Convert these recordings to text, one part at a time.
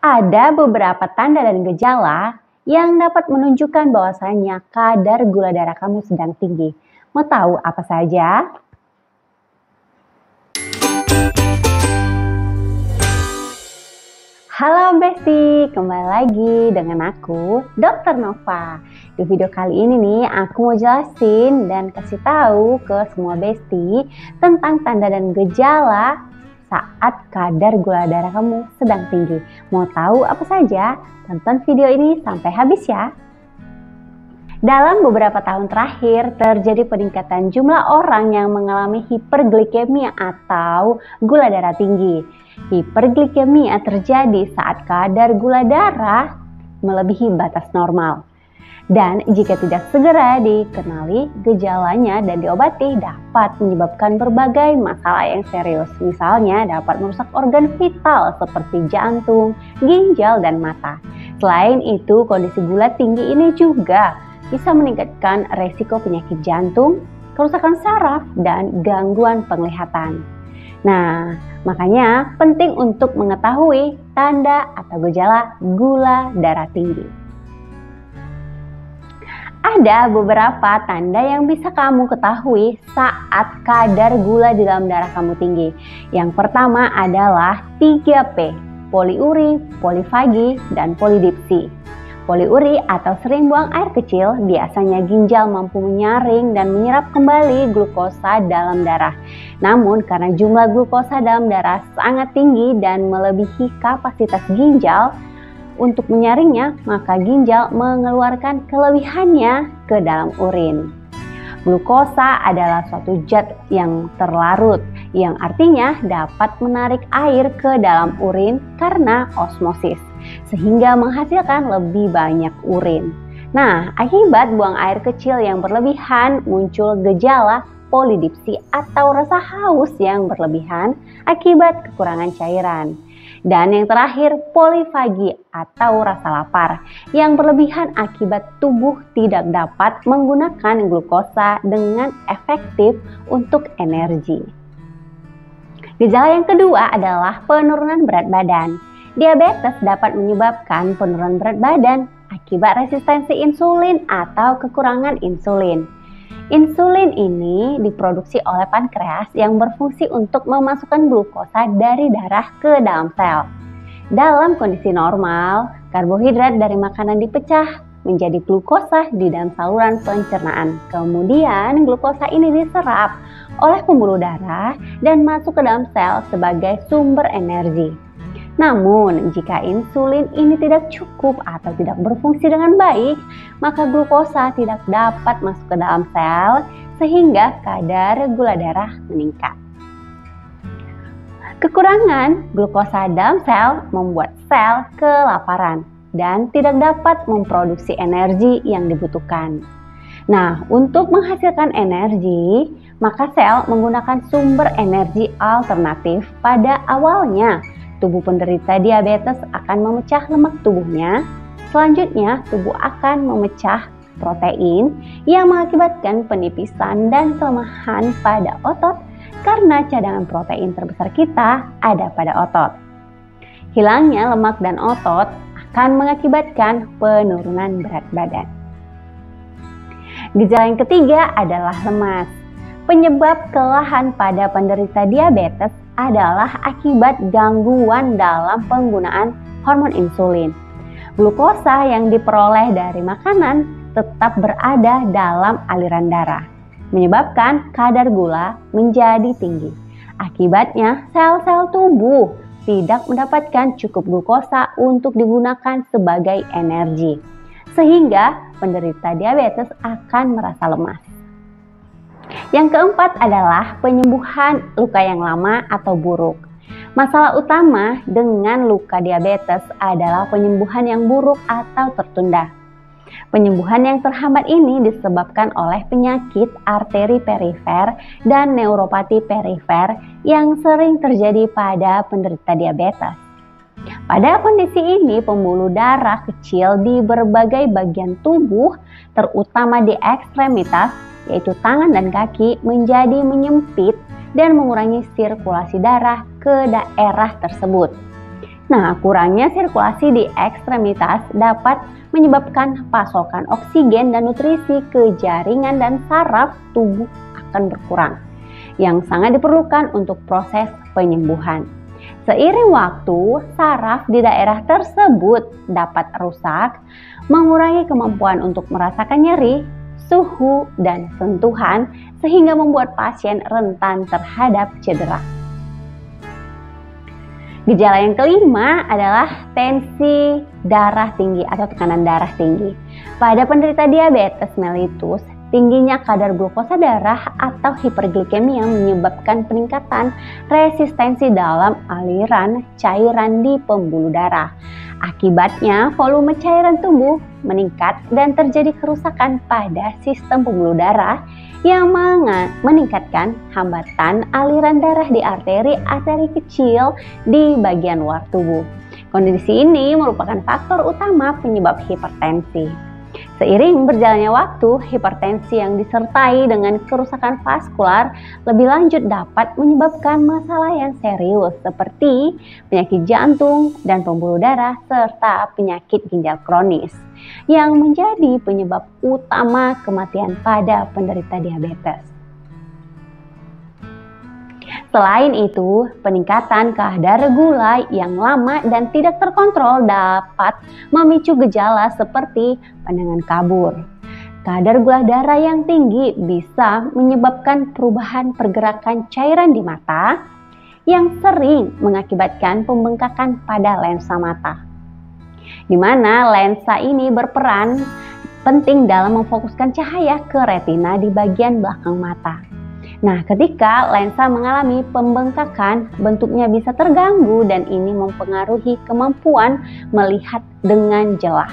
Ada beberapa tanda dan gejala yang dapat menunjukkan bahwasanya kadar gula darah kamu sedang tinggi. Mau tahu apa saja? Halo Besti, kembali lagi dengan aku, Dr. Nova. Di video kali ini nih, aku mau jelasin dan kasih tahu ke semua Besti tentang tanda dan gejala saat kadar gula darah kamu sedang tinggi. Mau tahu apa saja? Tonton video ini sampai habis ya. Dalam beberapa tahun terakhir, terjadi peningkatan jumlah orang yang mengalami hiperglikemia atau gula darah tinggi. Hiperglikemia terjadi saat kadar gula darah melebihi batas normal. Dan jika tidak segera dikenali gejalanya dan diobati dapat menyebabkan berbagai masalah yang serius. Misalnya dapat merusak organ vital seperti jantung, ginjal, dan mata. Selain itu, kondisi gula tinggi ini juga bisa meningkatkan resiko penyakit jantung, kerusakan saraf, dan gangguan penglihatan. Nah, makanya penting untuk mengetahui tanda atau gejala gula darah tinggi. Ada beberapa tanda yang bisa kamu ketahui saat kadar gula di dalam darah kamu tinggi. Yang pertama adalah 3P, poliuri, polifagi, dan polidipsi. Poliuri atau sering buang air kecil, biasanya ginjal mampu menyaring dan menyerap kembali glukosa dalam darah. Namun karena jumlah glukosa dalam darah sangat tinggi dan melebihi kapasitas ginjal, untuk menyaringnya, maka ginjal mengeluarkan kelebihannya ke dalam urin. Glukosa adalah suatu zat yang terlarut, yang artinya dapat menarik air ke dalam urin karena osmosis, sehingga menghasilkan lebih banyak urin. Nah, akibat buang air kecil yang berlebihan, muncul gejala polidipsi atau rasa haus yang berlebihan akibat kekurangan cairan. Dan yang terakhir, polifagi atau rasa lapar yang berlebihan akibat tubuh tidak dapat menggunakan glukosa dengan efektif untuk energi. Gejala yang kedua adalah penurunan berat badan. Diabetes dapat menyebabkan penurunan berat badan akibat resistensi insulin atau kekurangan insulin. Insulin ini diproduksi oleh pankreas yang berfungsi untuk memasukkan glukosa dari darah ke dalam sel. Dalam kondisi normal, karbohidrat dari makanan dipecah menjadi glukosa di dalam saluran pencernaan. Kemudian glukosa ini diserap oleh pembuluh darah dan masuk ke dalam sel sebagai sumber energi. Namun, jika insulin ini tidak cukup atau tidak berfungsi dengan baik, maka glukosa tidak dapat masuk ke dalam sel sehingga kadar gula darah meningkat. Kekurangan glukosa dalam sel membuat sel kelaparan dan tidak dapat memproduksi energi yang dibutuhkan. Nah, untuk menghasilkan energi, maka sel menggunakan sumber energi alternatif pada awalnya tubuh penderita diabetes akan memecah lemak tubuhnya. Selanjutnya, tubuh akan memecah protein yang mengakibatkan penipisan dan kelemahan pada otot karena cadangan protein terbesar kita ada pada otot. Hilangnya lemak dan otot akan mengakibatkan penurunan berat badan. Gejala yang ketiga adalah lemas. Penyebab kelelahan pada penderita diabetes adalah akibat gangguan dalam penggunaan hormon insulin. Glukosa yang diperoleh dari makanan tetap berada dalam aliran darah, menyebabkan kadar gula menjadi tinggi. Akibatnya, sel-sel tubuh tidak mendapatkan cukup glukosa untuk digunakan sebagai energi, sehingga penderita diabetes akan merasa lemas. Yang keempat adalah penyembuhan luka yang lama atau buruk. Masalah utama dengan luka diabetes adalah penyembuhan yang buruk atau tertunda. Penyembuhan yang terhambat ini disebabkan oleh penyakit arteri perifer dan neuropati perifer yang sering terjadi pada penderita diabetes. Pada kondisi ini, pembuluh darah kecil di berbagai bagian tubuh, terutama di ekstremitas, yaitu tangan dan kaki, menjadi menyempit dan mengurangi sirkulasi darah ke daerah tersebut. Nah, kurangnya sirkulasi di ekstremitas dapat menyebabkan pasokan oksigen dan nutrisi ke jaringan dan saraf tubuh akan berkurang, yang sangat diperlukan untuk proses penyembuhan. Seiring waktu, saraf di daerah tersebut dapat rusak, mengurangi kemampuan untuk merasakan nyeri, suhu, dan sentuhan, sehingga membuat pasien rentan terhadap cedera. Gejala yang kelima adalah tensi darah tinggi atau tekanan darah tinggi. Pada penderita diabetes mellitus, tingginya kadar glukosa darah atau hiperglikemia menyebabkan peningkatan resistensi dalam aliran cairan di pembuluh darah. Akibatnya, volume cairan tubuh meningkat dan terjadi kerusakan pada sistem pembuluh darah yang meningkatkan hambatan aliran darah di arteri-arteri kecil di bagian luar tubuh. Kondisi ini merupakan faktor utama penyebab hipertensi. Seiring berjalannya waktu, hipertensi yang disertai dengan kerusakan vaskular lebih lanjut dapat menyebabkan masalah yang serius seperti penyakit jantung dan pembuluh darah serta penyakit ginjal kronis yang menjadi penyebab utama kematian pada penderita diabetes. Selain itu, peningkatan kadar gula yang lama dan tidak terkontrol dapat memicu gejala seperti pandangan kabur. Kadar gula darah yang tinggi bisa menyebabkan perubahan pergerakan cairan di mata yang sering mengakibatkan pembengkakan pada lensa mata. Di mana lensa ini berperan penting dalam memfokuskan cahaya ke retina di bagian belakang mata. Nah, ketika lensa mengalami pembengkakan, bentuknya bisa terganggu dan ini mempengaruhi kemampuan melihat dengan jelas.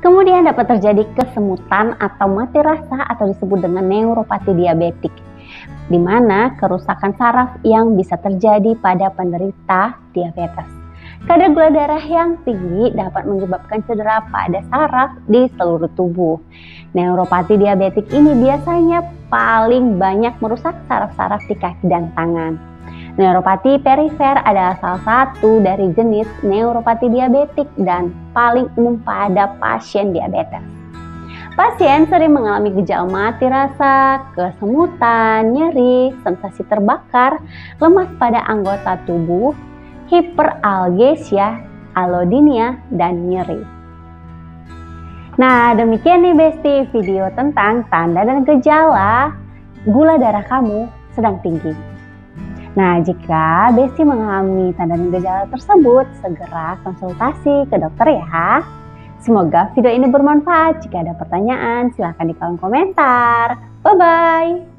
Kemudian dapat terjadi kesemutan atau mati rasa atau disebut dengan neuropati diabetik, di mana kerusakan saraf yang bisa terjadi pada penderita diabetes. Kadar gula darah yang tinggi dapat menyebabkan cedera pada saraf di seluruh tubuh. Neuropati diabetik ini biasanya paling banyak merusak saraf-saraf di kaki dan tangan. Neuropati perifer adalah salah satu dari jenis neuropati diabetik dan paling umum pada pasien diabetes. Pasien sering mengalami gejala mati rasa, kesemutan, nyeri, sensasi terbakar, lemas pada anggota tubuh, hiperalgesia, alodinia, dan nyeri. Nah, demikian nih Besti video tentang tanda dan gejala gula darah kamu sedang tinggi. Nah, jika Besti mengalami tanda dan gejala tersebut, segera konsultasi ke dokter ya. Semoga video ini bermanfaat. Jika ada pertanyaan, silahkan di kolom komentar. Bye-bye.